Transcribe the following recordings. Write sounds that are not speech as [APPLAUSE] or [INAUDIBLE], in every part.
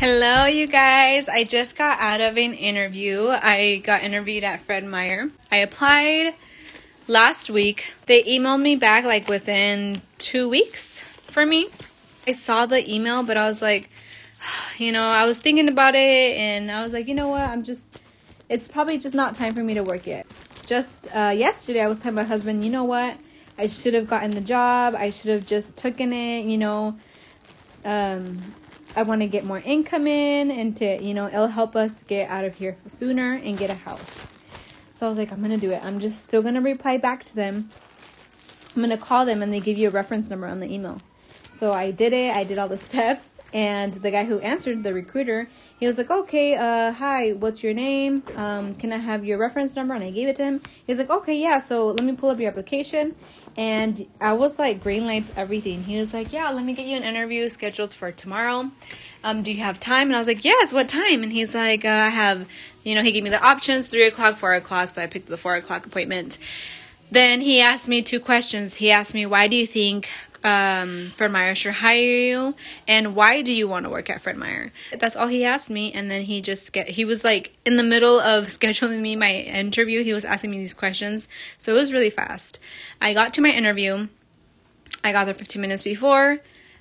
Hello, you guys. I just got out of an interview. I got interviewed at Fred Meyer. I applied last week. They emailed me back like within two weeks for me. I saw the email, but I was like, [SIGHS] you know, I was thinking about it and I was like, you know what? I'm just, it's probably just not time for me to work yet. Just uh, yesterday, I was telling my husband, you know what? I should have gotten the job. I should have just taken it, you know. Um, I want to get more income in and to, you know, it'll help us get out of here sooner and get a house. So I was like, I'm going to do it. I'm just still going to reply back to them. I'm going to call them and they give you a reference number on the email. So I did it. I did all the [LAUGHS] steps. And the guy who answered, the recruiter, he was like, okay, uh, hi, what's your name? Um, can I have your reference number? And I gave it to him. He's like, okay, yeah, so let me pull up your application. And I was like, green lights, everything. He was like, yeah, let me get you an interview scheduled for tomorrow. Um, do you have time? And I was like, yes, what time? And he's like, uh, I have, you know, he gave me the options, 3 o'clock, 4 o'clock. So I picked the 4 o'clock appointment. Then he asked me two questions. He asked me, why do you think um, Fred Meyer should hire you, and why do you want to work at Fred Meyer? That's all he asked me, and then he just get he was like in the middle of [LAUGHS] scheduling me my interview. He was asking me these questions, so it was really fast. I got to my interview. I got there 15 minutes before.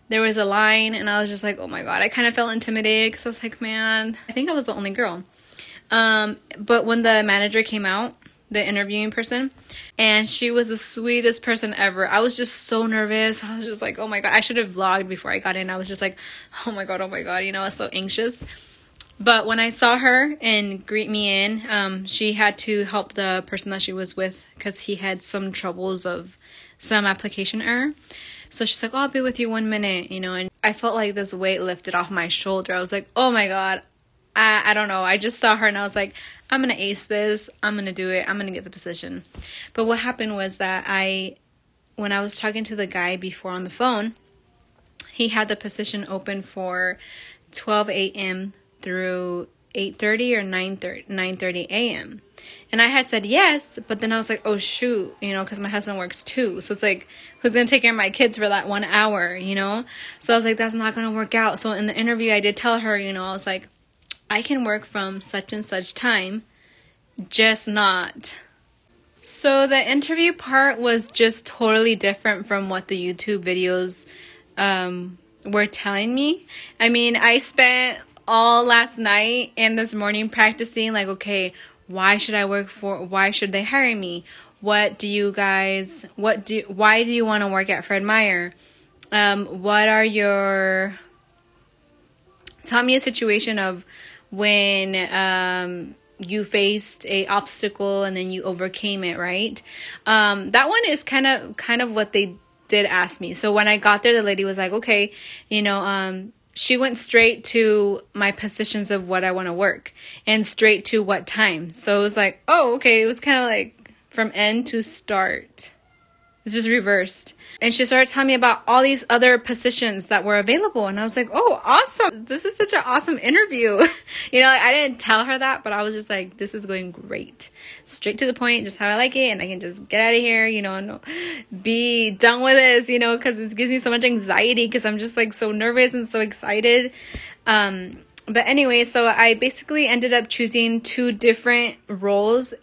There was a line, and I was just like, oh my god. I kind of felt intimidated because I was like, man, I think I was the only girl. Um, but when the manager came out, the interviewing person and she was the sweetest person ever. I was just so nervous. I was just like oh my god. I should have vlogged before i got in. I was just like [LAUGHS] oh my god oh my god. You know i was so anxious. But when i saw her and greet me in um, she had to help the person that she was with because he had some troubles of some application error. So she's like oh i'll be with you one minute you know and i felt like this weight lifted off my shoulder. I was like oh my god I, I don't know. I just saw her and I was like, I'm gonna ace this. I'm gonna do it. I'm gonna get the position. But what happened was that I, when I was talking to the guy before on the phone, he had the position open for 12 a.m. through 8:30 or 9:30 9:30 a.m. And I had said yes, but then I was like, oh shoot, you know, because my husband works too. So it's like, who's gonna take care of my kids for that one hour, you know? So I was like, that's not gonna work out. So in the interview, I did tell her, you know, I was like, I can work from such and such time, just not. So the interview part was just totally different from what the YouTube videos um, were telling me. I mean, I spent all last night and this morning practicing, like, okay, why should I work for, why should they hire me? What do you guys, what do, why do you want to work at Fred Meyer? Um, what are your, tell me a situation of when um, you faced a obstacle and then you overcame it, right? Um, that one is kind of kind of what they did ask me. So when I got there, the lady was like, "Okay, you know, um, she went straight to my positions of what I want to work and straight to what time. So it was like, oh, okay. It was kind of like from end to start. It's just reversed. And she started telling me about all these other positions that were available. And I was like, oh, awesome. This is such an awesome interview. [LAUGHS] you know, like, I didn't tell her that, but I was just like, this is going great. Straight to the point, just how I like it. And I can just get out of here, you know, and be done with this, you know, because it gives me so much anxiety because I'm just like so nervous and so excited. Um, but anyway, so I basically ended up choosing two different roles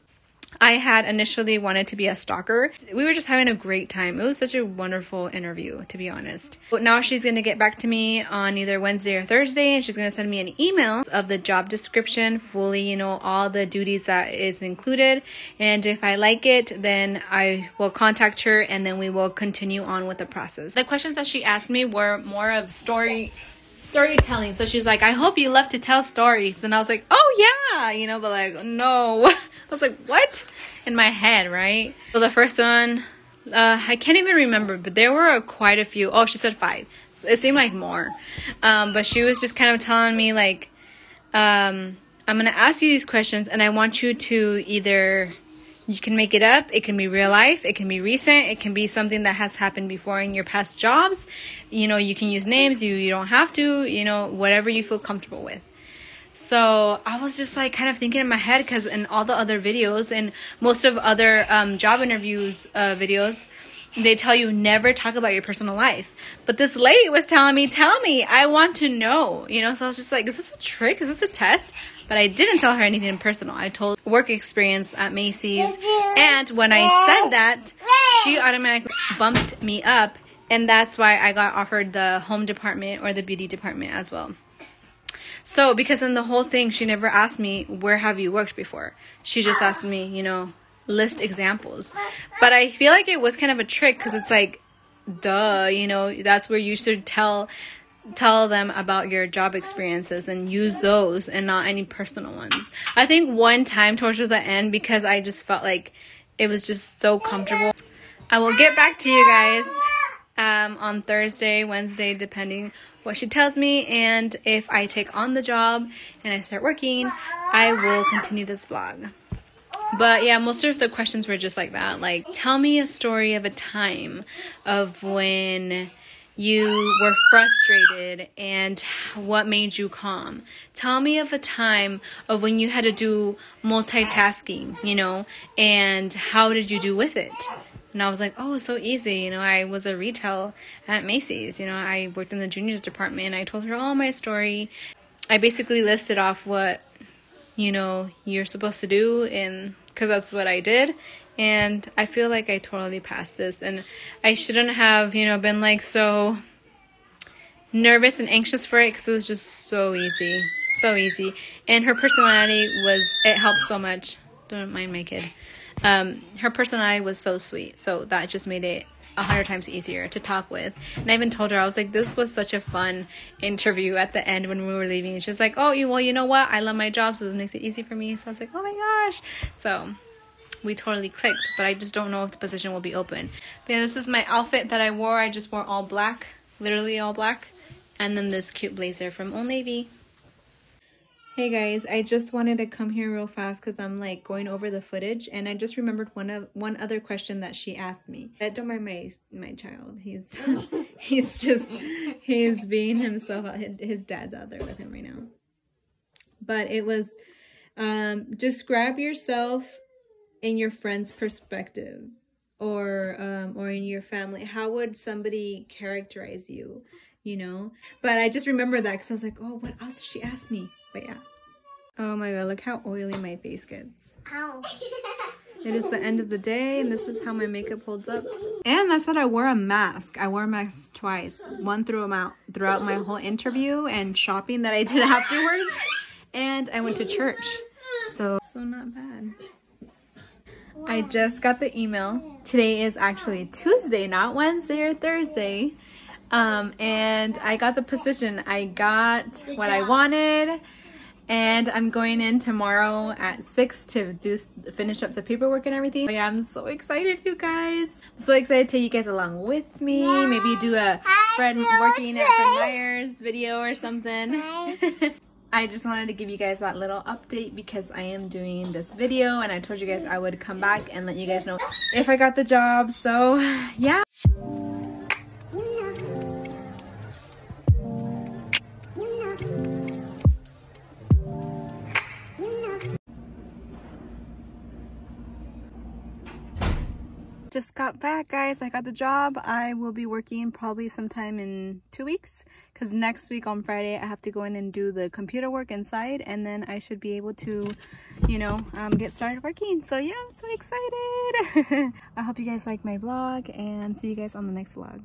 I had initially wanted to be a stocker. We were just having a great time. It was such a wonderful interview, to be honest. But now she's going to get back to me on either Wednesday or Thursday, and she's going to send me an email of the job description, fully, you know, all the duties that is included. And if I like it, then I will contact her, and then we will continue on with the process. The questions that she asked me were more of story storytelling. So she's like, I hope you love to tell stories. And I was like, oh yeah, you know, but like, no. [LAUGHS] I was like, what? In my head, right? So the first one, uh, I can't even remember, but there were quite a few. Oh, she said five. It seemed like more. Um, but she was just kind of telling me like, um, I'm going to ask you these questions and I want you to either you can make it up. It can be real life. It can be recent. It can be something that has happened before in your past jobs. You know, you can use names. You, you don't have to, you know, whatever you feel comfortable with. So I was just like kind of thinking in my head because in all the other videos and most of other um, job interviews uh, videos, they tell you never talk about your personal life. But this lady was telling me, tell me, I want to know. You know, so I was just like, is this a trick? Is this a test? But I didn't tell her anything personal. I told work experience at Macy's. And when I said that, she automatically bumped me up. And that's why I got offered the home department or the beauty department as well. So, because in the whole thing, she never asked me, where have you worked before? She just asked me, you know, list examples. But I feel like it was kind of a trick because it's like, duh, you know, that's where you should tell tell them about your job experiences and use those and not any personal ones. I think one time towards the end because I just felt like it was just so comfortable. I will get back to you guys um, on Thursday, Wednesday, depending what she tells me. And if I take on the job and I start working, I will continue this vlog. But yeah, most of the questions were just like that. Like, tell me a story of a time of when you were frustrated and what made you calm. Tell me of a time of when you had to do multitasking, you know, and how did you do with it? And I was like, oh, so easy. You know, I was a retail at Macy's. You know, I worked in the juniors department. I told her all my story. I basically listed off what, you know, you're supposed to do and because that's what I did. And I feel like I totally passed this. And I shouldn't have, you know, been like so nervous and anxious for it because it was just so easy. So easy. And her personality was, it helped so much. Don't mind my kid. Um, her personality was so sweet. So that just made it a hundred times easier to talk with. And I even told her, I was like, this was such a fun interview at the end when we were leaving. She's like, oh, you, well, you know what? I love my job, so this makes it easy for me. So I was like, oh my gosh. So we totally clicked, but I just don't know if the position will be open. But yeah, this is my outfit that I wore. I just wore all black, literally all black. And then this cute blazer from Old Navy. Hey guys, I just wanted to come here real fast because I'm like going over the footage and I just remembered one of one other question that she asked me. Uh, don't mind my my child. He's [LAUGHS] he's just he's being himself. His dad's out there with him right now. But it was um, describe yourself in your friend's perspective or um, or in your family. How would somebody characterize you? You know. But I just remember that because I was like, oh, what else did she ask me? But yeah. Oh my god, look how oily my face gets. Ow. It is the end of the day, and this is how my makeup holds up. And I said I wore a mask. I wore a mask twice. One throughout, throughout my whole interview and shopping that I did [LAUGHS] afterwards. And I went to church. So, so not bad. I just got the email. Today is actually Tuesday, not Wednesday or Thursday. Um, and I got the position. I got what I wanted and I'm going in tomorrow at 6 to do finish up the paperwork and everything. Yeah, I'm so excited, you guys. I'm so excited to take you guys along with me. Yeah. Maybe do a friend working at Fred Meyer's video or something. [LAUGHS] I just wanted to give you guys that little update because I am doing this video and I told you guys I would come back and let you guys know if I got the job. So [SIGHS] yeah. Just got back guys. I got the job. I will be working probably sometime in two weeks because next week on friday i have to go in and do the computer work inside and then i should be able to you know um, get started working. So yeah i'm so excited. [LAUGHS] I hope you guys like my vlog and see you guys on the next vlog